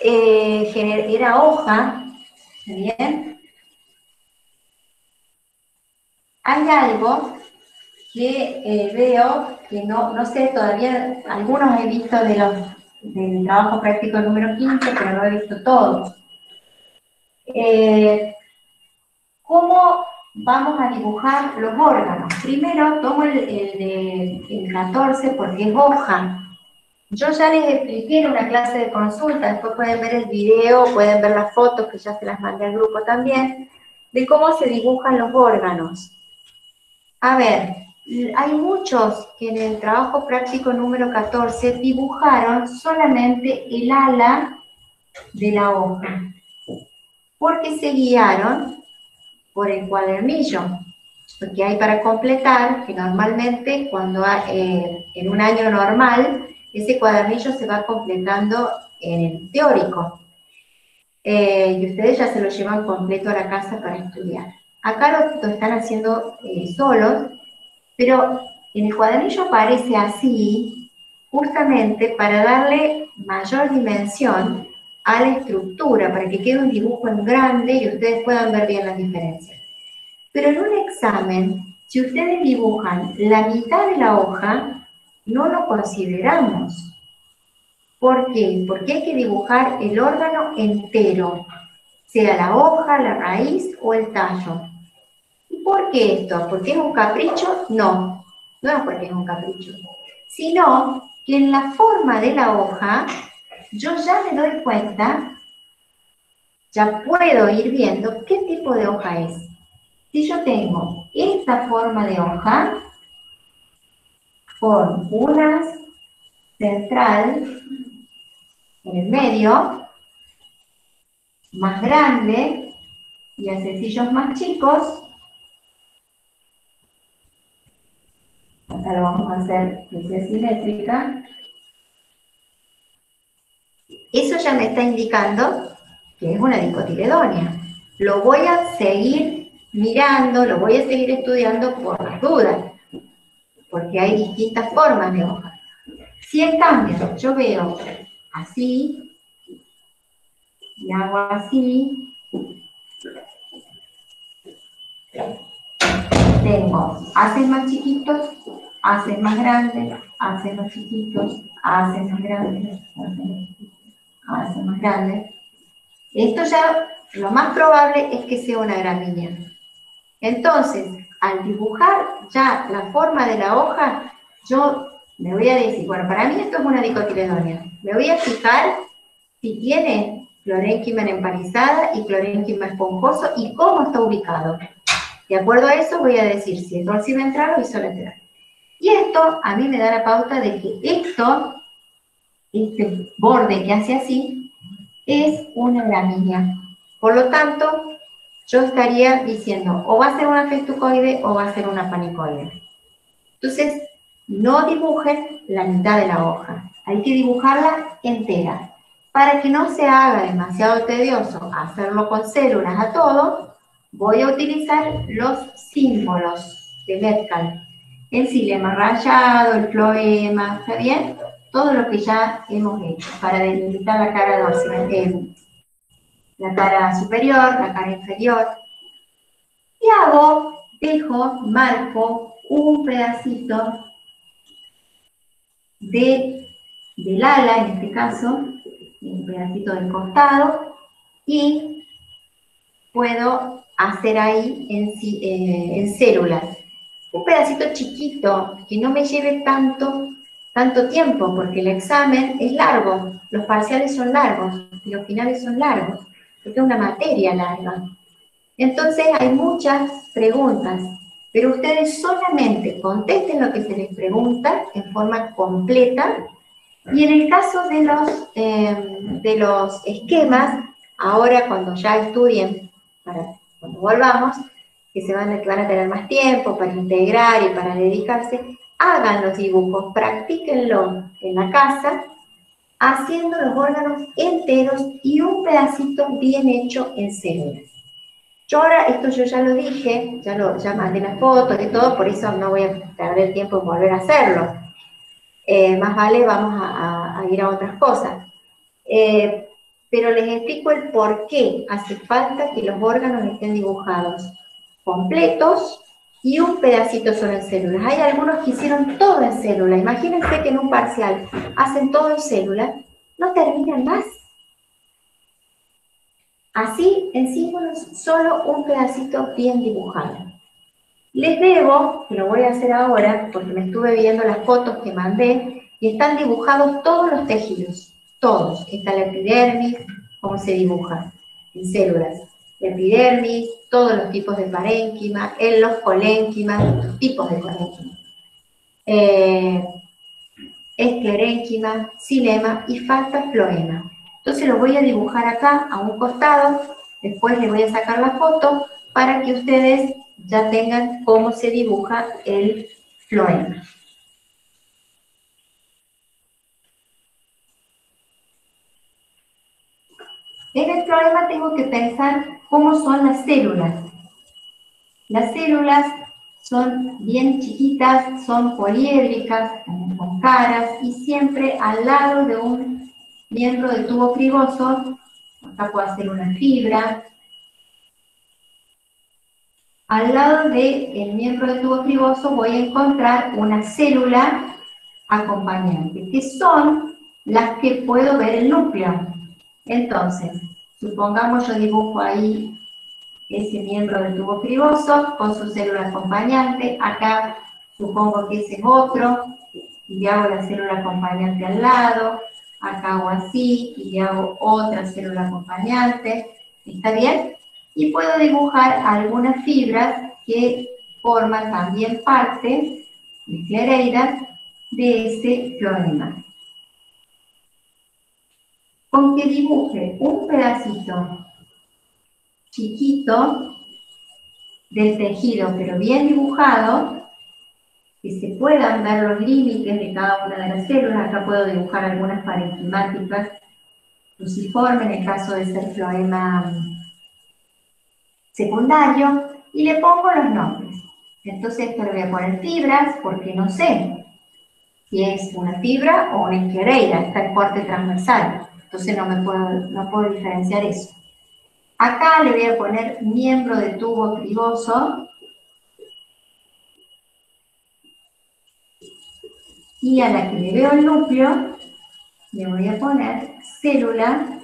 eh, era hoja, ¿bien? Hay algo que eh, veo que no, no sé todavía, algunos he visto de los, del trabajo práctico número 15, pero no he visto todos. Eh, ¿Cómo vamos a dibujar los órganos? Primero tomo el, el, el 14 porque es hoja. Yo ya les expliqué en una clase de consulta, después pueden ver el video, pueden ver las fotos que ya se las mandé al grupo también, de cómo se dibujan los órganos. A ver, hay muchos que en el trabajo práctico número 14 dibujaron solamente el ala de la hoja, porque se guiaron por el cuadernillo, porque hay para completar que normalmente cuando eh, en un año normal ese cuadernillo se va completando en el teórico. Eh, y ustedes ya se lo llevan completo a la casa para estudiar. Acá lo, están haciendo eh, solos, pero en el cuadernillo aparece así, justamente para darle mayor dimensión a la estructura, para que quede un dibujo en grande y ustedes puedan ver bien las diferencias. Pero en un examen, si ustedes dibujan la mitad de la hoja, no lo consideramos. ¿Por qué? Porque hay que dibujar el órgano entero, sea la hoja, la raíz o el tallo. ¿Y por qué esto? ¿Porque es un capricho? No, no es porque es un capricho, sino que en la forma de la hoja yo ya me doy cuenta, ya puedo ir viendo qué tipo de hoja es. Si yo tengo esta forma de hoja, con una central en el medio, más grande, y acecillos más chicos. Acá lo vamos a hacer que simétrica. Eso ya me está indicando que es una dicotiledonia. Lo voy a seguir mirando, lo voy a seguir estudiando por las dudas porque hay distintas formas de hoja. Si en cambio yo veo así, y hago así, tengo haces más chiquitos, haces más grandes, haces más chiquitos, haces más grandes, haces más grandes. Esto ya, lo más probable es que sea una gramínea. Entonces, al dibujar ya la forma de la hoja, yo me voy a decir, bueno, para mí esto es una dicotiledonia. Me voy a fijar si tiene florénquima empanizada y florénquima esponjoso y cómo está ubicado. De acuerdo a eso voy a decir si es dorsiventral o isolateral. Y esto a mí me da la pauta de que esto, este borde que hace así, es una gramínea. Por lo tanto, yo estaría diciendo o va a ser una festucoide o va a ser una panicoide. Entonces, no dibujen la mitad de la hoja, hay que dibujarla entera. Para que no se haga demasiado tedioso hacerlo con células a todo, voy a utilizar los símbolos de Metcalf. El silema rayado, el floema, ¿está bien? Todo lo que ya hemos hecho para delimitar la cara dorsal, la cara superior, la cara inferior. Y hago, dejo, marco un pedacito de, del ala, en este caso, un pedacito del costado, y puedo hacer ahí en, eh, en células. Un pedacito chiquito, que no me lleve tanto, tanto tiempo, porque el examen es largo, los parciales son largos, los finales son largos porque es una materia larga. Entonces hay muchas preguntas, pero ustedes solamente contesten lo que se les pregunta en forma completa y en el caso de los, em, de los esquemas, ahora cuando ya estudien, cuando volvamos, que, se van, que van a tener más tiempo para integrar y para dedicarse, hagan los dibujos, practíquenlo en la casa haciendo los órganos enteros y un pedacito bien hecho en células. Yo ahora, esto yo ya lo dije, ya, lo, ya mandé las fotos y todo, por eso no voy a perder tiempo en volver a hacerlo. Eh, más vale, vamos a, ir a otras cosas. Eh, pero les explico el por qué hace falta que los órganos estén dibujados completos y un pedacito solo en células. Hay algunos que hicieron todo en célula. Imagínense que en un parcial hacen todo en célula, no terminan más. Así, en símbolos, solo un pedacito bien dibujado. Les debo, que lo voy a hacer ahora, porque me estuve viendo las fotos que mandé, y están dibujados todos los tejidos, todos. Está la epidermis, cómo se dibuja en células. Epidermis, todos los tipos de parénquima, en los colénquimas, los tipos de colénquima. Eh, esclerénquima, silema y falta floema. Entonces lo voy a dibujar acá a un costado, después les voy a sacar la foto para que ustedes ya tengan cómo se dibuja el floema. Floema tengo que pensar cómo son las células. Las células son bien chiquitas, son poliédricas, con caras, y siempre al lado de un miembro del tubo criboso, acá puedo hacer una fibra, al lado del miembro del tubo criboso voy a encontrar una célula acompañante, que son las que puedo ver el núcleo. Entonces, supongamos yo dibujo ahí ese miembro del tubo criboso con su célula acompañante, acá supongo que ese es otro, y hago la célula acompañante al lado, acá hago así, y hago otra célula acompañante, ¿está bien? Y puedo dibujar algunas fibras que forman también parte, de Clereida, de ese floema con que dibuje un pedacito chiquito del tejido, pero bien dibujado, que se puedan ver los límites de cada una de las células. Acá puedo dibujar algunas parenquimáticas cruciformes, en el caso de ser floema secundario, y le pongo los nombres. Entonces esto le voy a poner fibras, porque no sé si es una fibra o una esclereira, está el corte transversal. Entonces no, me puedo, no puedo diferenciar eso. Acá le voy a poner miembro de tubo criboso. Y a la que le veo el núcleo, le voy a poner célula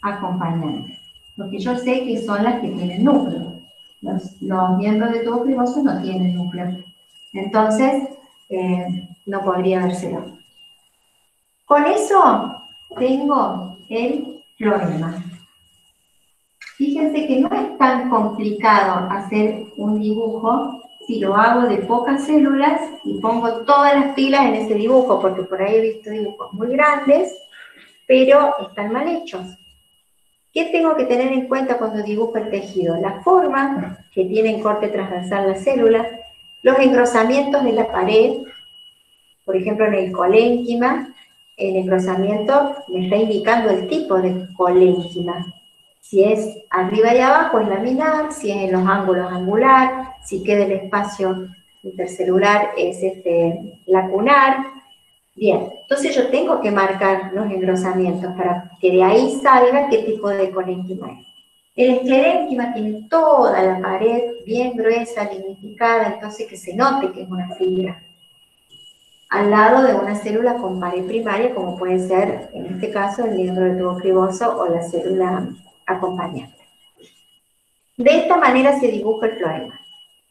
acompañante. Porque yo sé que son las que tienen núcleo. Los, miembros de tubo criboso no tienen núcleo. Entonces, eh, no podría verselo. Con eso tengo el floema. Fíjense que no es tan complicado hacer un dibujo si lo hago de pocas células y pongo todas las pilas en ese dibujo, porque por ahí he visto dibujos muy grandes, pero están mal hechos. ¿Qué tengo que tener en cuenta cuando dibujo el tejido? La forma que tiene en corte transversal las células, los engrosamientos de la pared, por ejemplo en el colénquima, el engrosamiento me está indicando el tipo de colénquima. Si es arriba y abajo es laminar, si es en los ángulos angular, si queda el espacio intercelular es este, lacunar. Bien, entonces yo tengo que marcar los engrosamientos para que de ahí salga qué tipo de colénquima es. El esclerénquima tiene toda la pared bien gruesa, lignificada, entonces que se note que es una fibra al lado de una célula con pared primaria, como puede ser, en este caso, el miembro del tubo criboso o la célula acompañante. De esta manera se dibuja el floema.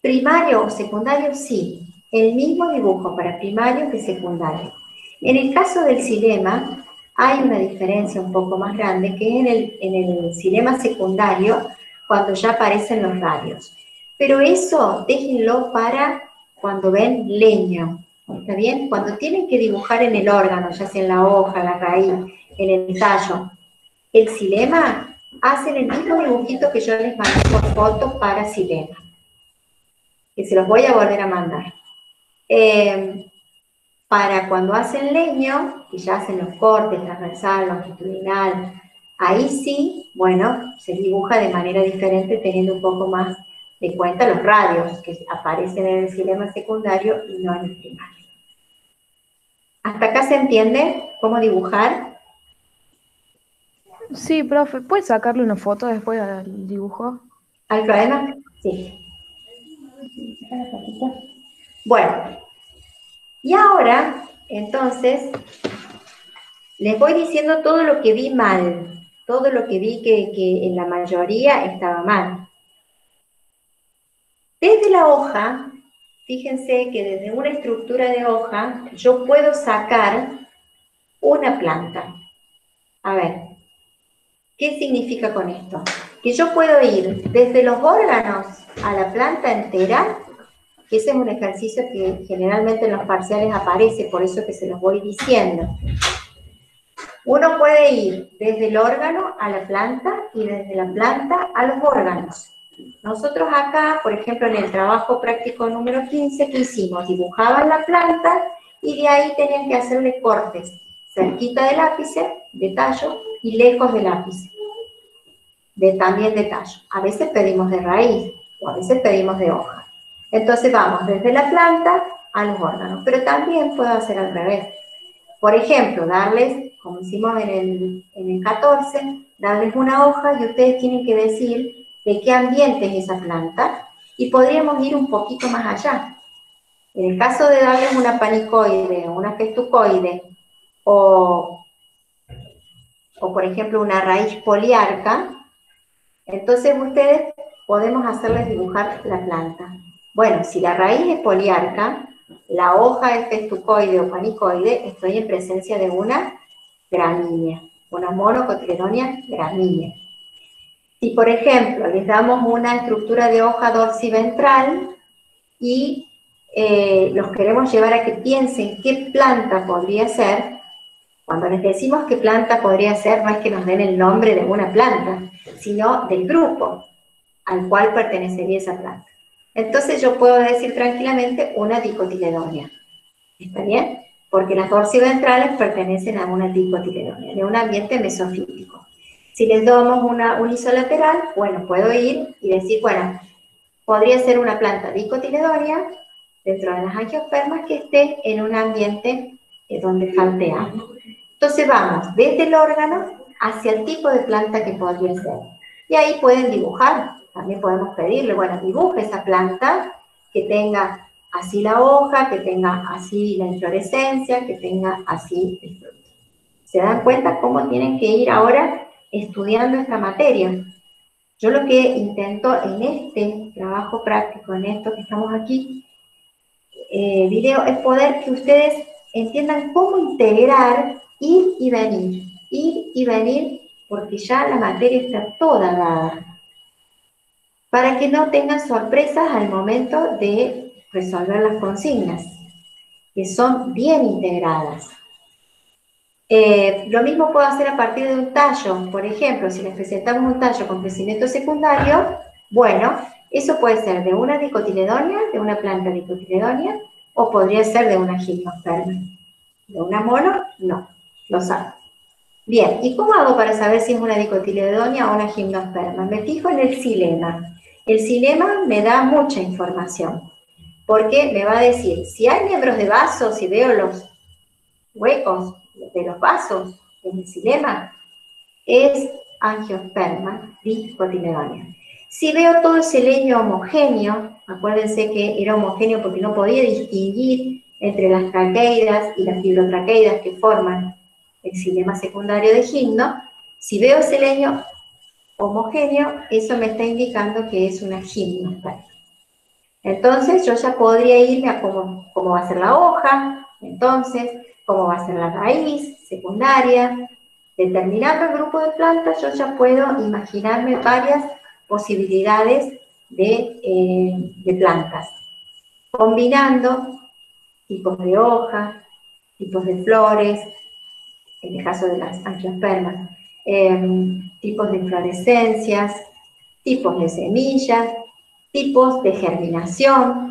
Primario o secundario, sí. El mismo dibujo para primario que secundario. En el caso del silema, hay una diferencia un poco más grande, que en el, en el silema secundario, cuando ya aparecen los radios. Pero eso déjenlo para cuando ven leño, ¿Está bien? Cuando tienen que dibujar en el órgano, ya sea en la hoja, la raíz, en el tallo, el silema, hacen el mismo dibujito que yo les mandé por foto para silema. Que se los voy a volver a mandar. Eh, para cuando hacen leño, que ya hacen los cortes transversal, longitudinal, ahí sí, bueno, se dibuja de manera diferente teniendo un poco más de cuenta los radios que aparecen en el silema secundario y no en el primario. ¿Hasta acá se entiende cómo dibujar? Sí, profe, ¿puedes sacarle una foto después al dibujo? ¿Al problema? Sí. Bueno, y ahora, entonces, les voy diciendo todo lo que vi mal, todo lo que vi que, que en la mayoría estaba mal. Desde la hoja, fíjense que desde una estructura de hoja yo puedo sacar una planta. A ver, ¿qué significa con esto? Que yo puedo ir desde los órganos a la planta entera, que ese es un ejercicio que generalmente en los parciales aparece, por eso que se los voy diciendo. Uno puede ir desde el órgano a la planta y desde la planta a los órganos. Nosotros acá, por ejemplo, en el trabajo práctico número 15, ¿qué hicimos? Dibujaban la planta y de ahí tenían que hacerle cortes, cerquita del ápice, de tallo, y lejos del ápice, de, también de tallo. A veces pedimos de raíz, o a veces pedimos de hoja. Entonces vamos desde la planta a los órganos, pero también puedo hacer al revés. Por ejemplo, darles, como hicimos en el, en el 14, darles una hoja y ustedes tienen que decir de qué ambiente es esa planta y podríamos ir un poquito más allá. En el caso de darles una panicoide, una festucoide o, o por ejemplo una raíz poliarca, entonces ustedes podemos hacerles dibujar la planta. Bueno, si la raíz es poliarca, la hoja es festucoide o panicoide, estoy en presencia de una gramínea, una monocotiledonia gramínea. Si, por ejemplo, les damos una estructura de hoja dorsiventral y eh, los queremos llevar a que piensen qué planta podría ser, cuando les decimos qué planta podría ser, no es que nos den el nombre de una planta, sino del grupo al cual pertenecería esa planta. Entonces yo puedo decir tranquilamente una dicotiledonia. ¿Está bien? Porque las dorsiventrales pertenecen a una dicotiledonia, de un ambiente mesofílico. Si les damos una unisolateral, bueno, puedo ir y decir, bueno, podría ser una planta dicotiledonia dentro de las angiospermas que esté en un ambiente eh, donde falte agua. Entonces vamos desde el órgano hacia el tipo de planta que podría ser. Y ahí pueden dibujar, también podemos pedirle, bueno, dibuje esa planta que tenga así la hoja, que tenga así la inflorescencia, que tenga así el fruto. ¿Se dan cuenta cómo tienen que ir ahora estudiando esta materia. Yo lo que intento en este trabajo práctico, en esto que estamos aquí, eh, video, es poder que ustedes entiendan cómo integrar ir y venir, ir y venir, porque ya la materia está toda dada, para que no tengan sorpresas al momento de resolver las consignas, que son bien integradas. Eh, lo mismo puedo hacer a partir de un tallo, por ejemplo, si les presentamos un tallo con crecimiento secundario, bueno, eso puede ser de una dicotiledonia, de una planta dicotiledonia, o podría ser de una gimnosperma. ¿De una mono? No, lo sabe. Bien, ¿y cómo hago para saber si es una dicotiledonia o una gimnosperma? Me fijo en el silema. El silema me da mucha información, porque me va a decir, si hay miembros de vaso, si veo los huecos de los vasos en el silema es angiosperma dicotiledonia. Si veo todo ese leño homogéneo, acuérdense que era homogéneo porque no podía distinguir entre las traqueidas y las fibrotraqueidas que forman el silema secundario de gimno, si veo ese leño homogéneo, eso me está indicando que es una gimnosperma. Entonces yo ya podría irme a cómo, cómo va a ser la hoja, entonces cómo va a ser la raíz secundaria. Determinando el grupo de plantas, yo ya puedo imaginarme varias posibilidades de, eh, plantas, combinando tipos de hojas, tipos de flores, en el caso de las angiospermas, em, tipos de inflorescencias, tipos de semillas, tipos de germinación,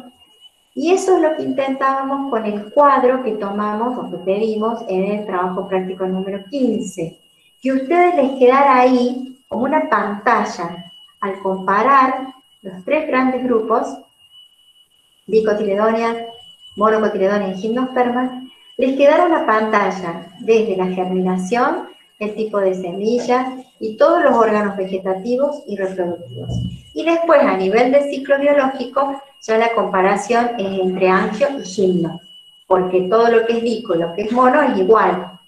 y eso es lo que intentábamos con el cuadro que tomamos o que pedimos en el trabajo práctico número 15. Que ustedes les quedara ahí como una pantalla al comparar los tres grandes grupos, dicotiledonia, monocotiledonia y gimnospermas, les quedara una pantalla desde la germinación el tipo de semilla y todos los órganos vegetativos y reproductivos. Y después, a nivel de ciclo biológico, ya la comparación es entre angio y gimno, porque todo lo que es dico y lo que es mono es igual.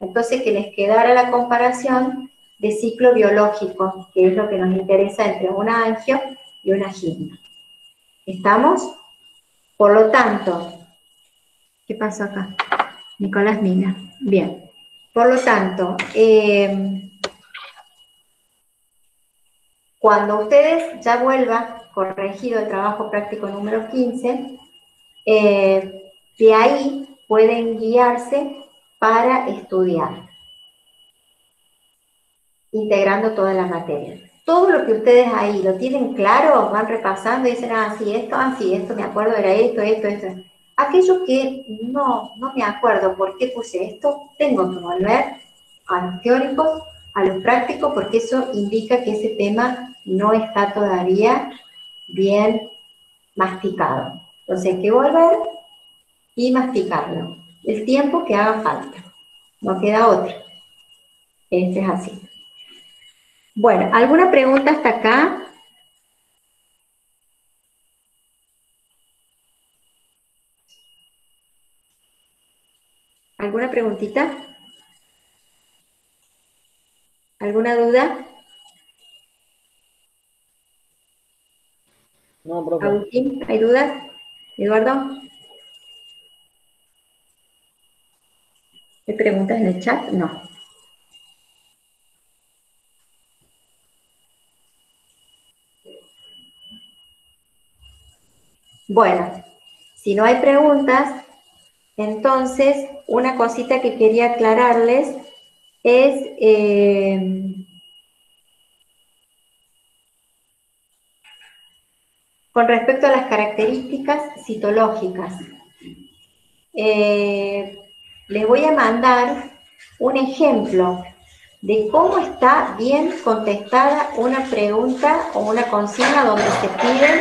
Entonces, que les quedara la comparación de ciclo biológico, que es lo que nos interesa entre una angio y una gimno. ¿Estamos? Por lo tanto, ¿qué pasó acá? Nicolás Mina. Bien. Por lo tanto, eh, cuando ustedes ya vuelvan corregido el trabajo práctico número 15, eh, de ahí pueden guiarse para estudiar, integrando toda la materia. Todo lo que ustedes ahí lo tienen claro, van repasando y dicen, ah, sí, esto, ah, sí, esto me acuerdo, era esto, esto, esto. Aquello que no, no me acuerdo por qué puse esto, tengo que volver a los teóricos, a los prácticos, porque eso indica que ese tema no está todavía bien masticado. Entonces hay que volver y masticarlo. El tiempo que haga falta. No queda otro. Este es así. Bueno, ¿alguna pregunta hasta acá? ¿Alguna preguntita? ¿Alguna duda? No, profe. ¿hay dudas? ¿Eduardo? ¿Hay preguntas en el chat? No. Bueno, si no hay preguntas, entonces una cosita que quería aclararles es eh, con respecto a las características citológicas. Eh, les voy a mandar un ejemplo de cómo está bien contestada una pregunta o una consigna donde se piden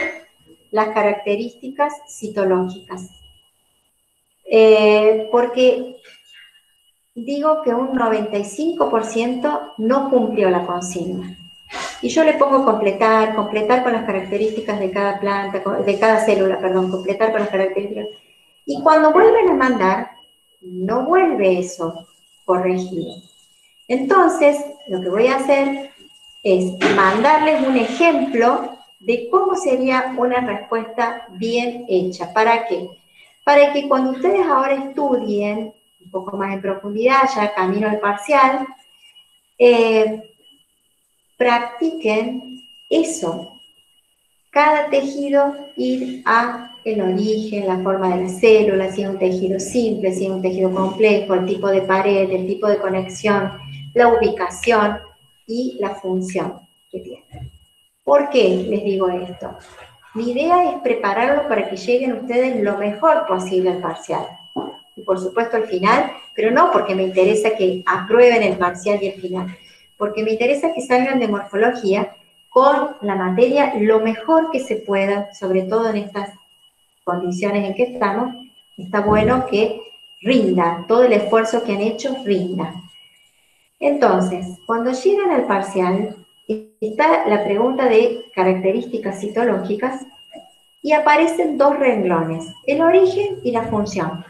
las características citológicas. Eh, porque digo que un 95% no cumplió la consigna. Y yo le pongo completar, completar con las características de cada planta, de cada célula, perdón, completar con las características. Y cuando vuelven a mandar, no vuelve eso corregido. Entonces, lo que voy a hacer es mandarles un ejemplo de cómo sería una respuesta bien hecha. ¿Para qué? Para que cuando ustedes ahora estudien un poco más en profundidad, ya camino al parcial, eh, practiquen eso. Cada tejido ir a el origen, la forma de la célula, si es un tejido simple, si es un tejido complejo, el tipo de pared, el tipo de conexión, la ubicación y la función que tiene. ¿Por qué les digo esto? Mi idea es prepararlo para que lleguen ustedes lo mejor posible al parcial. Y por supuesto al final, pero no porque me interesa que aprueben el parcial y el final, porque me interesa que salgan de morfología con la materia lo mejor que se pueda, sobre todo en estas condiciones en que estamos, está bueno que rinda, todo el esfuerzo que han hecho rinda. Entonces, cuando llegan al parcial, está la pregunta de características citológicas y aparecen dos renglones, el origen y la función.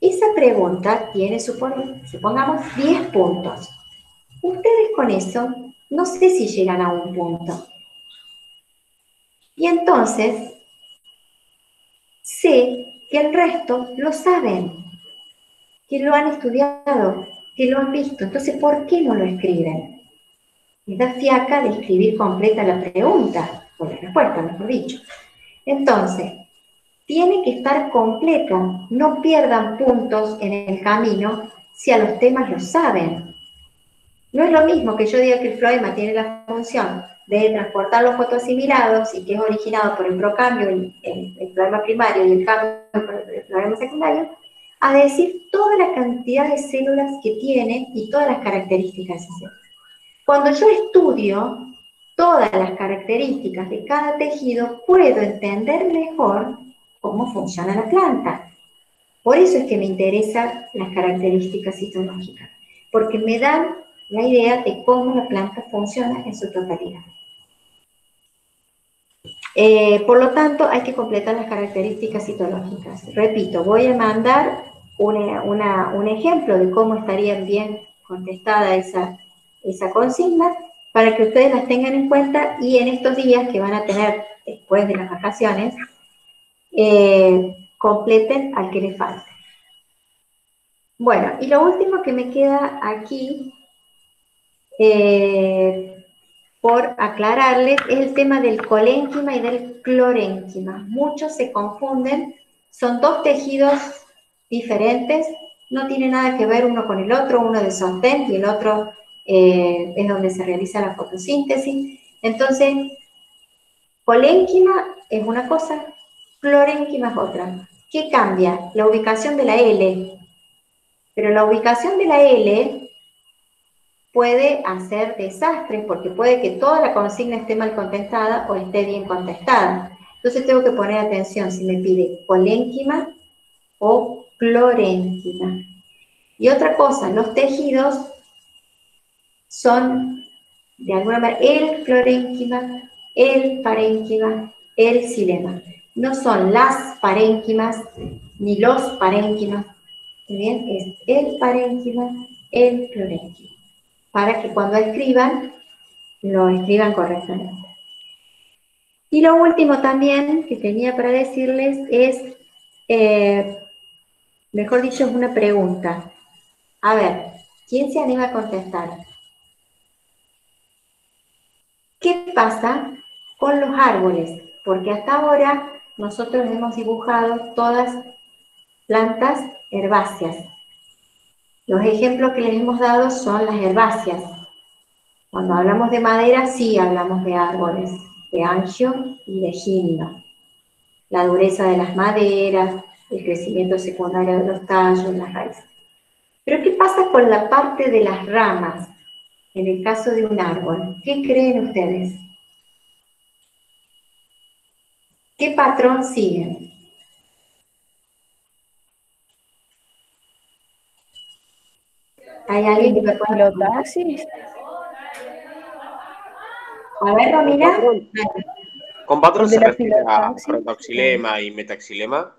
Esa pregunta tiene, supongamos, 10 puntos. Ustedes con eso no sé si llegan a un punto. Y entonces sé que el resto lo saben, que lo han estudiado, que lo han visto. Entonces, ¿por qué no lo escriben? Les da fiaca de escribir completa la pregunta, o la respuesta, mejor dicho. Entonces, tiene que estar completa, no pierdan puntos en el camino si a los temas lo saben. No es lo mismo que yo diga que el floema tiene la función de transportar los fotoasimilados y que es originado por el procambio, el, el, floema primario y el cambio el floema secundario, a decir toda la cantidad de células que tiene y todas las características de. Cuando yo estudio todas las características de cada tejido, puedo entender mejor cómo funciona la planta. Por eso es que me interesan las características citológicas. porque me dan la idea de cómo la planta funciona en su totalidad. Eh, por lo tanto, hay que completar las características citológicas. Repito, voy a mandar un ejemplo de cómo estaría bien contestada esa, esa consigna para que ustedes las tengan en cuenta y en estos días que van a tener después de las vacaciones, eh, completen al que les falte. Bueno, y lo último que me queda aquí eh, por aclararles es el tema del colénquima y del clorénquima. Muchos se confunden, son dos tejidos diferentes, no tiene nada que ver uno con el otro, uno de sostén y el otro eh, es donde se realiza la fotosíntesis. Entonces, colénquima es una cosa, clorénquima es otra. ¿Qué cambia? La ubicación de la L. Pero la ubicación de la L puede hacer desastres porque puede que toda la consigna esté mal contestada o esté bien contestada. Entonces tengo que poner atención si me pide colénquima o clorénquima. Y otra cosa, los tejidos son de alguna manera el clorénquima, el parénquima, el xilema. No son las parénquimas ni los parénquimas. bien? Es el parénquima, el clorénquima. Para que cuando escriban, lo escriban correctamente. Y lo último también que tenía para decirles es, eh, mejor dicho, es una pregunta. A ver, ¿quién se anima a contestar? ¿Qué pasa con los árboles? Porque hasta ahora nosotros hemos dibujado todas plantas herbáceas. Los ejemplos que les hemos dado son las herbáceas. Cuando hablamos de madera, sí hablamos de árboles, de angio y de gimno. La dureza de las maderas, el crecimiento secundario de los tallos, las raíces. Pero ¿qué pasa con la parte de las ramas? en el caso de un árbol, ¿qué creen ustedes? ¿Qué patrón siguen? ¿Hay alguien que me pueda taxis? A ver, Romina. ¿Con patrón se refiere a protoxilema y metaxilema?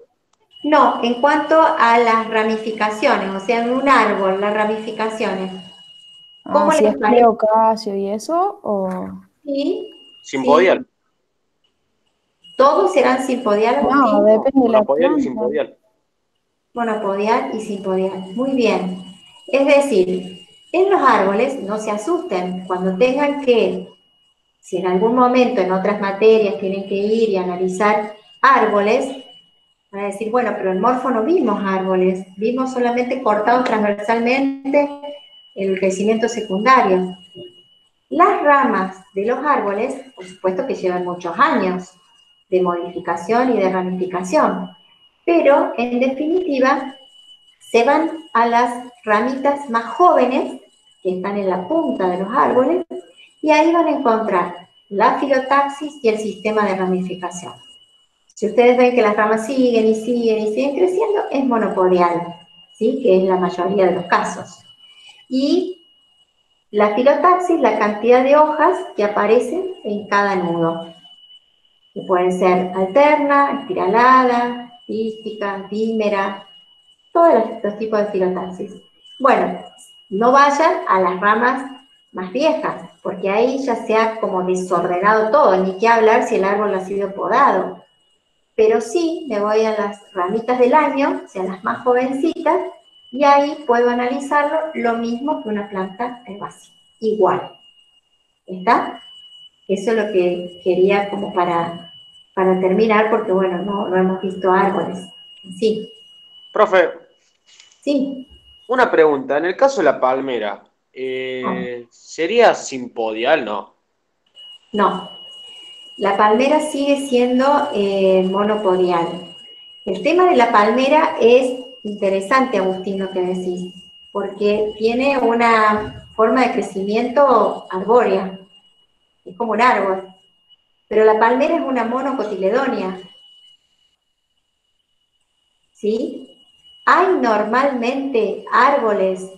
No, en cuanto a las ramificaciones, o sea, en un árbol, las ramificaciones. ¿Cómo ah, si es y eso, o... Sí. Simpodial. ¿Todos serán simpodial? No, depende de la Monopodial y simpodial. Monopodial y simpodial. Muy bien. Es decir, en los árboles, no se asusten, cuando tengan que, si en algún momento en otras materias tienen que ir y analizar árboles, van a decir, bueno, pero en Morfo no vimos árboles, vimos solamente cortados transversalmente el crecimiento secundario. Las ramas de los árboles, por supuesto que llevan muchos años de modificación y de ramificación, pero en definitiva se van a las ramitas más jóvenes que están en la punta de los árboles y ahí van a encontrar la filotaxis y el sistema de ramificación. Si ustedes ven que las ramas siguen y siguen y siguen creciendo, es monopodial, ¿sí? que es la mayoría de los casos y la filotaxis, la cantidad de hojas que aparecen en cada nudo, que pueden ser alterna, espiralada, dística, dímera, todos los, tipos de filotaxis. Bueno, no vayan a las ramas más viejas, porque ahí ya se ha como desordenado todo, ni que hablar si el árbol ha sido podado. Pero sí me voy a las ramitas del año, o sea, las más jovencitas, y ahí puedo analizarlo lo mismo que una planta herbácea, igual. ¿Está? Eso es lo que quería como para, para terminar, porque bueno, no, hemos visto árboles. Sí. Profe. Sí. Una pregunta, en el caso de la palmera, eh, ah. ¿sería simpodial, no? No. La palmera sigue siendo eh, monopodial. El tema de la palmera es Interesante, Agustín, lo que decís, porque tiene una forma de crecimiento arbórea, es como un árbol, pero la palmera es una monocotiledonia. ¿Sí? Hay normalmente árboles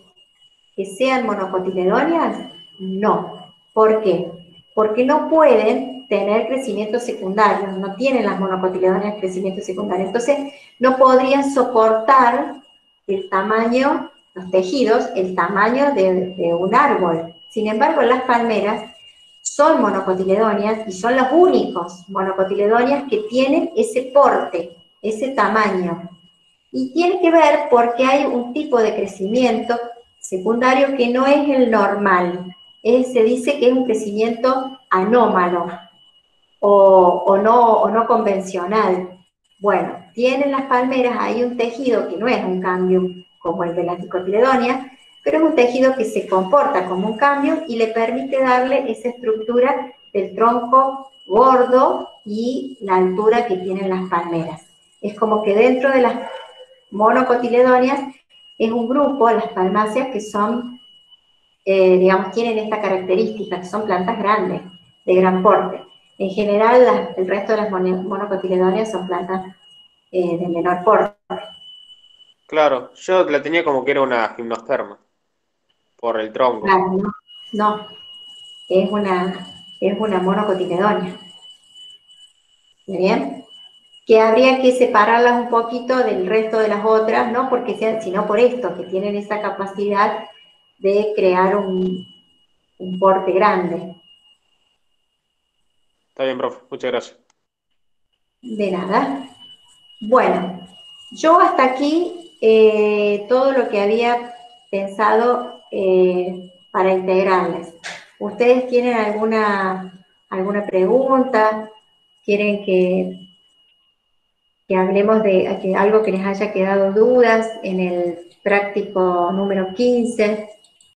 que sean monocotiledóneas? No. ¿Por qué? Porque no pueden tener crecimiento secundario, no tienen las monocotiledóneas crecimiento secundario. Entonces, no podrían soportar el tamaño, los tejidos, el tamaño de, de un árbol. Sin embargo, las palmeras son monocotiledóneas y son los únicos monocotiledóneas que tienen ese porte, ese tamaño. Y tiene que ver porque hay un tipo de crecimiento secundario que no es el normal. se dice que es un crecimiento anómalo o, no, o no convencional. Bueno, tienen las palmeras, hay un tejido que no es un cambio como el de la dicotiledonia, pero es un tejido que se comporta como un cambio y le permite darle esa estructura del tronco gordo y la altura que tienen las palmeras. Es como que dentro de las monocotiledonias es un grupo, las palmáceas, que son, eh, digamos, tienen esta característica, que son plantas grandes, de gran porte. En general, el resto de las monocotiledonias son plantas eh, de menor porte. Claro, yo la tenía como que era una gimnosperma por el tronco. Claro, no, no. Es una, es una monocotiledonia. ¿Bien? Que habría que separarlas un poquito del resto de las otras, no porque sean, sino por esto, que tienen esa capacidad de crear un, un porte grande. Está bien, profe. Muchas gracias. De nada. Bueno, yo hasta aquí eh, todo lo que había pensado eh, para integrarles. ¿Ustedes tienen alguna, alguna pregunta? ¿Quieren que, que hablemos de algo que les haya quedado dudas en el práctico número 15?